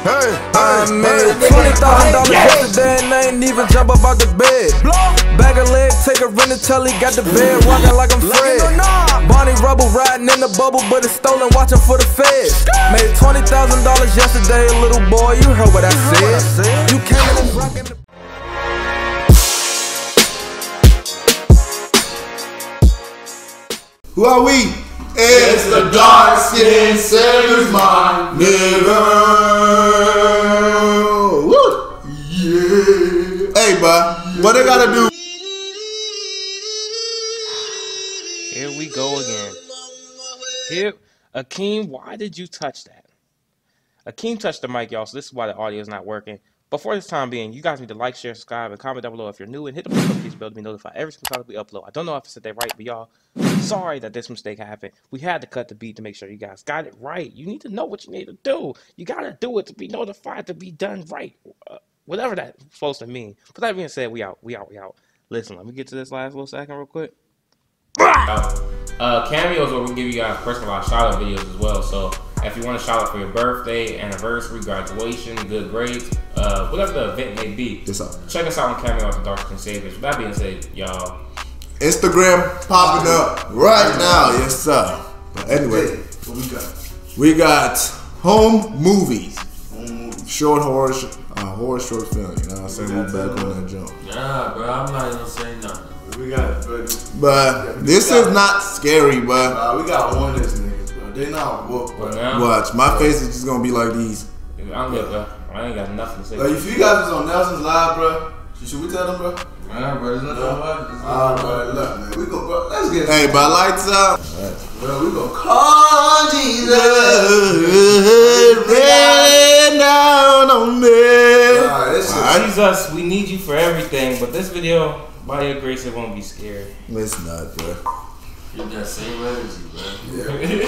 Hey, I made twenty thousand dollars yesterday and I ain't even jump up out the bed. Bag a leg, take a rent until he got the bed, walking like I'm Fred. Barney Rubble riding in the bubble, but it's stolen, watching for the feds. Made twenty thousand dollars yesterday, little boy, you heard what I said. You came in and rockin' the Who are we? It's the dark skinned Saviors mind. Nigga. Woo. Yeah. Hey, bud. What they gotta do? Here we go again. Here, Akeem, why did you touch that? Akeem touched the mic, y'all, so this is why the audio is not working. But for this time being, you guys need to like, share, subscribe, and comment down below if you're new, and hit the notification bell to be notified every single time we upload. I don't know if I said that right, but y'all, sorry that this mistake happened. We had to cut the beat to make sure you guys got it right. You need to know what you need to do. You gotta do it to be notified to be done right. Uh, whatever that's supposed to mean. But that being said, we out, we out, we out. Listen, let me get to this last little second real quick. Uh, cameos where we give you guys personalized shout out videos as well. So if you want to shout out for your birthday, anniversary, graduation, good grades, uh, whatever the event may be, check us out on Cameo at the Dark Skin Saviors. With that being said, y'all, Instagram popping up right now. Yes, sir. But anyway, What we got? we got home movies. Home movie. Short horror, sh- uh, horror short film. You know what I'm saying? We back on that jump. Nah, bro, I'm not even saying nothing. What we got, bro? But this is not scary, but Uh, we got one of these niggas, bro. They not whoop, but now, watch. My face is just gonna be like these. I'm good, bro. I ain't got nothing to say. Like, if you guys was on Nelson's live, bro, should we tell them, bro? Nah, bro, there's nothing about it. Alright, bro. Look, man. We go, bro. Let's get Hey, but lights out. Bro, we go call Jesus. Rain down on me. Alright, this shit. Alright. Jesus, we need you for everything, but this video, by your grace, it won't be scary. It's not, bro. Get that same energy, bro. Yeah.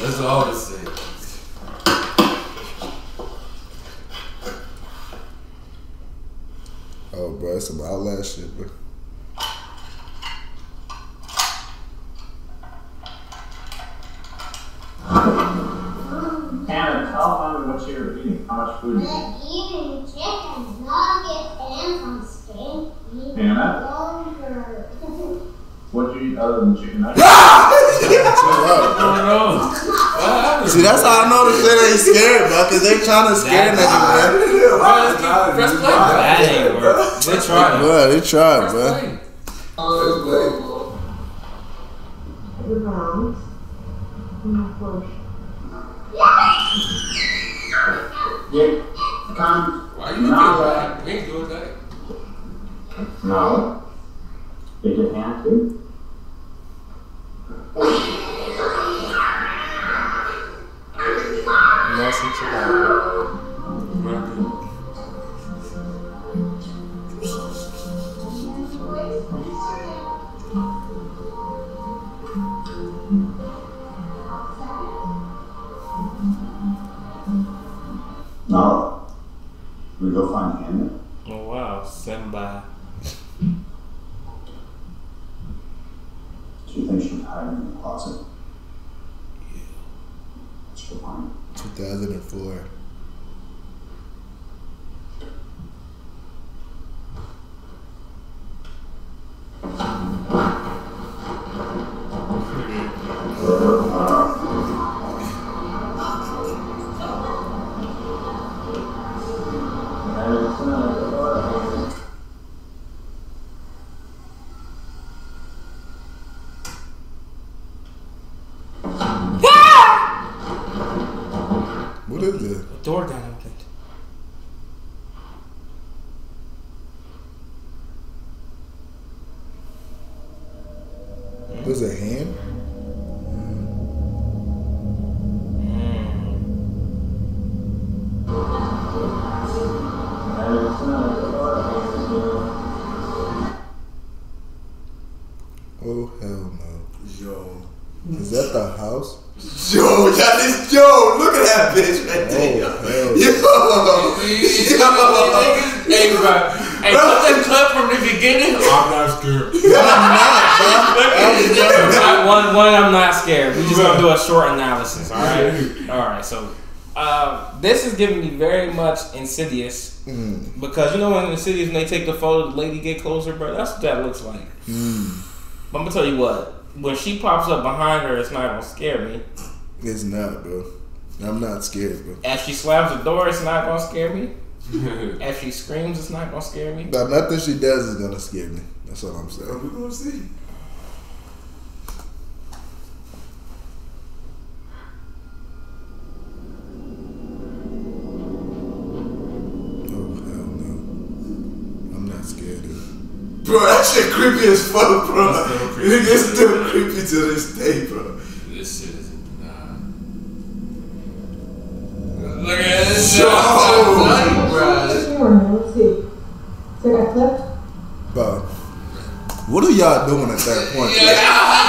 That's all to say. Oh, bro, it's some outlast shit, bro. Hannah, tell them what you're eating. How much food you eat. Eating chicken nuggets and some steak. Hannah? Burger. What do you eat other than chicken nuggets? See, that's how I know the shit ain't scary, bro, because they trying to scare niggas, man. Press play, bro. That ain't work. They tried. Bro, they tried, Press bro. play. Yeah. Come. Why you looking at We ain't doing that. No. Did you have to? No. We go find Hannah. Oh wow, Simba. Do you think she was hiding in the closet? Yeah. Let's go find her. 2004. What hmm. Was a hand? Hmm. Oh hell no! Yo. Is that the house? Yo, that is Joe. Look at that bitch right there. Oh there. hell! Yo. Hey, bro. Hey, put that clip from the beginning. I'm not scared. i'm one, one, I'm not scared. We just gonna do a short analysis. All right. All right. So, Uh, this is giving me very much Insidious Mm. because you know when Insidious when they take the photo, the lady get closer, bro. That's what that looks like. Mm. But I'm gonna tell you what. When she pops up behind her, it's not gonna scare me. It's not, bro. I'm not scared, bro. If she slams the door, it's not gonna scare me. if she screams, it's not gonna scare me. But nothing she does is gonna scare me. That's all I'm saying. We're gonna see. Oh hell no. I'm not scared of it. Bro, that shit creepy as fuck, bro. It's still creepy. It's still creepy to this day, bro. This shit is nah. Look at this shit. Yo. I'm bro. Camera, let's see. So I got clipped? But what are y'all doing at that point? Yeah.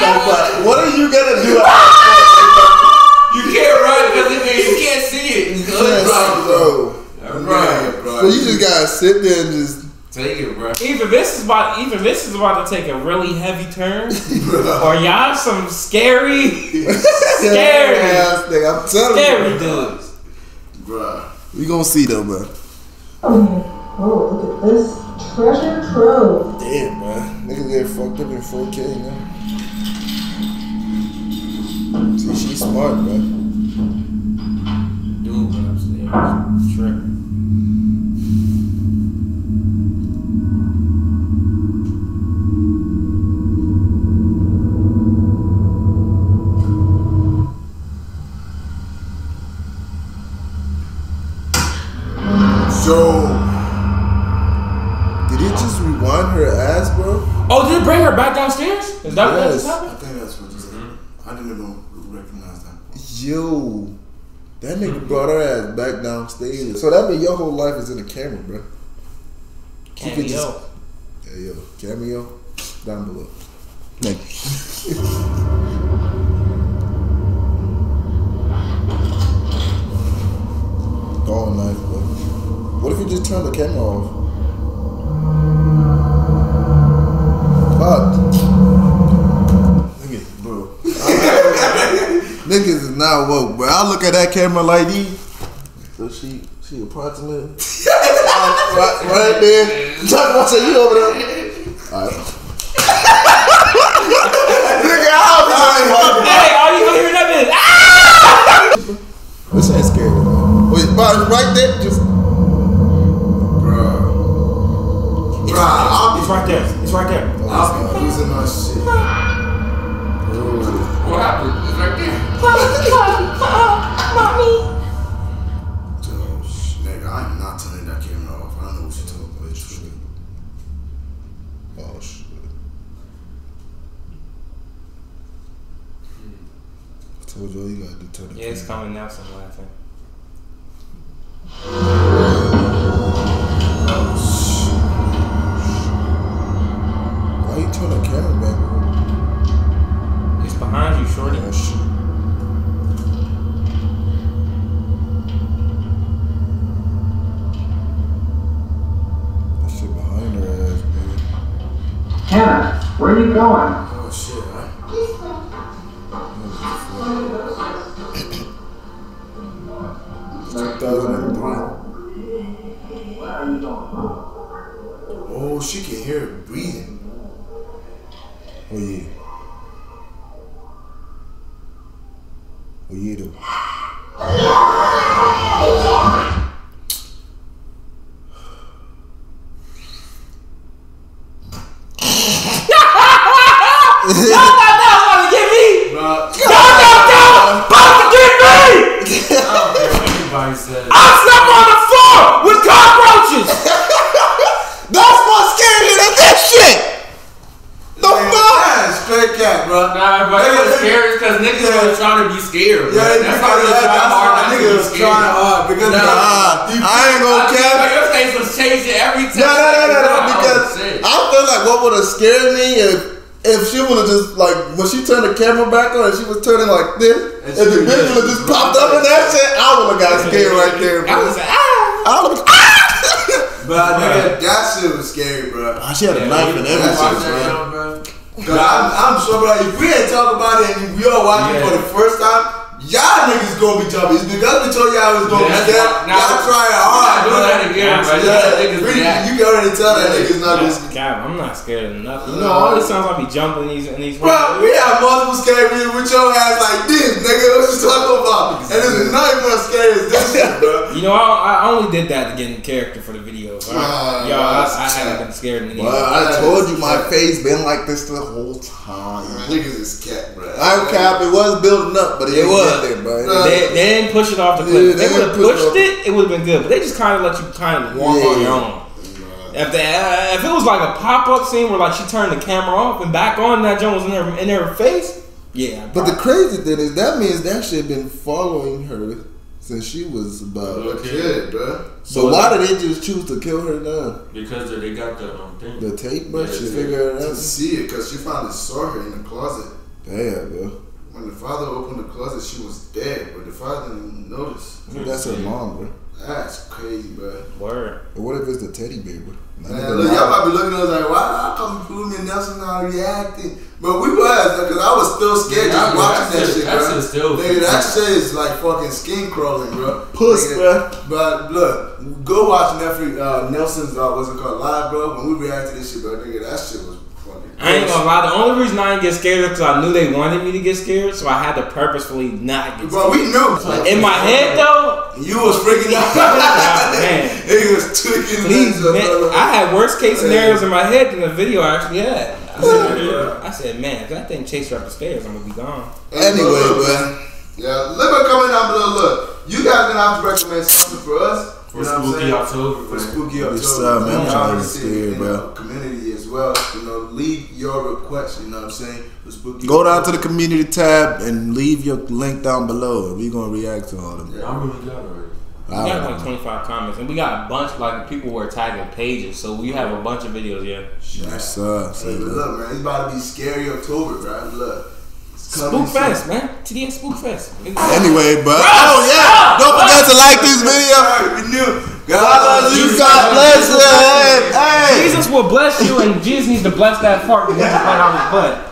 No, but what are you gonna do at that You can't run because you can't see it. point? Good, Yes, bro. bro. Right, So you just gotta sit there and just Take it, bro. Either this is about either this is about to take a really heavy turn, or y'all some scary, scary, ass nigga. I'm telling scary you. dudes. Bruh. We gonna see though, man. Oh, man. Oh, look at this. Treasure trove. Damn, Niggas get fucked up in 4K now. See, she's smart, man. Dude went upstairs. Tripping. Downstairs? Is that what Yes. just I think that's what you said. I didn't even recognize that. Yo, that nigga brought her ass back downstairs. So that means your whole life is in the camera, bro. You could just- Cameo. Hey, yo, cameo down below. Thank All night, bro. What if you just turn the camera off? Fuck. Nigga, bro. Niggas is not woke, bro. I look at that camera like these. So she, she approximately right, right there. Talk about say you over there. Alright. Nigga, I'll be Hey, are you gonna hear that? Ah! This ain't scary. Wait, but right there, just Bruh. Bruh, I'll It's be, right there. It's right there. I'll be losing my shit. What happened? It's right there. Sh- nigga, I'm not turning that camera off. I don't know what you're talking about. It's true. Oh shit. Hmm. I told you all you gotta do turn the Yeah, it's coming now. So I'm laughing. Behind you, shorty. Oh shit. That shit behind her ass, man. Hannah, where are you going? Oh, shit. I, Two thousand and three. oh, she can hear it breathing. Oh yeah. Oh yeah, though. Y'all thought that was about to get me. Bruh. Y'all thought that was about to get me. Everybody said I slept on the floor with cockroaches. That's more scary than this shit. The fuck? Yeah, straight cat, bro. Nah, but it was scary because niggas Yeah. was trying to be scared. bro. Yeah, that's that's why why they was trying that's hard why not to nigga was scared. trying hard because Nah. Nah, I ain't gonna I cap. Your face was changing every time. No, no, no, no, no, Oh, because. I feel like what would have scared me if if she would have just like when she turned the camera back on and she was turning like this, And and the she bitch just- would have just popped up in that shit, I would have got scared right there, Bro. I bro. was like, ah. I would have. Ah! But nigga, that shit was scary, bro. Ah, she had a Yeah, knife and you everything, watch man. bro. Cause I'm, I'm sure, bro. If we ain't talk about it and we all watch it Yeah. for the first time, Y'all niggas gonna be jumping. It's because we told y'all it was gonna Yeah, be scared. that's Y'all trying I'm hard, not doing that again, bro. You Yeah, niggas we- you can already tell that niggas not this. God, I'm not scared of nothing. No, all these times I be jumping these and these. Bro, we have multiple scary videos with your ass like this, nigga. What you talking about? And it's not even as scary as this shit, bro. You know, I, I only did that to get in character for the videos. I, Ah, yo, I, that's I haven't been scared in any. Well, I told you my face been like this the whole time. Niggas is cat, bro. I cap, it was building up, but it, It was. get there, bro. Nah. They, they didn't push it off the Yeah, cliff. they they would have pushed it it, it would have been good. But they just kind of let you kind of walk on your own. If they, uh, if it was like a pop up scene where like she turned the camera off and back on, and that Jones in her in her face, yeah. But the crazy thing is that means that shit been following her since she was about. Little kid, bro. So why did they just choose to kill her now? Because they got the um, thing. The tape, bro. Yeah, She figured it To see it, cause she finally saw her in the closet. Damn, bro. When the father opened the closet, she was dead, but the father didn't notice. That's her mom, bro. That's crazy, bro. Word. But what if it's the teddy bear, bro? None Man, look, y'all lie. might be looking at us like, why how come Plumi and Nelson not reacting? But we was, because I was still scared Yeah, just I- watching that that shit- shit, that bro. shit still- Nigga, that shit is like fucking skin crawling, bro. Puss, Nigga, But look, go watch Netflix, uh, Nelson's, uh, what's it called, live, bro. When we reacted to this shit, bro, nigga, that shit was fucking I ain't gonna lie. The only reason I didn't get scared is because I knew they wanted me to get scared, so I had to purposefully not get Bro, scared. we knew. In my head though, You was freaking out. Ah, man. Nigga was tweaking. please, that man. I had worst case scenarios in my head than the video I actually had. I said, I said, man, if that thing chased her up the stairs, I'm gonna be gone. Anyway, look, bro. Yeah, leave a comment down below. Look, you guys gonna have to recommend something for us. For you know what I'm spooky saying? October, For man. spooky Yes, October. sir, man. I'm trying to can see scared, bro. Community as well. You know, leave your requests. You know what I'm saying? For spooky. Go down to the community tab and leave your link down below. We gonna react to all of them. Yeah. I'm really got it already. We got right. like 25 comments, and we got a bunch like people were tagging pages, so we have a bunch of videos. Yeah, Yes, sir. Say Hey, but look, man, it's about to be scary October, bro. Look. It's coming Spook Fest, man. TDS Spook Fest. Anyway, bro. Oh yeah. Don't forget to like this video. soon. We knew. God bless you. God bless you. Hey. Jesus will bless you, and Jesus needs to bless that fart that needs to come out of his butt.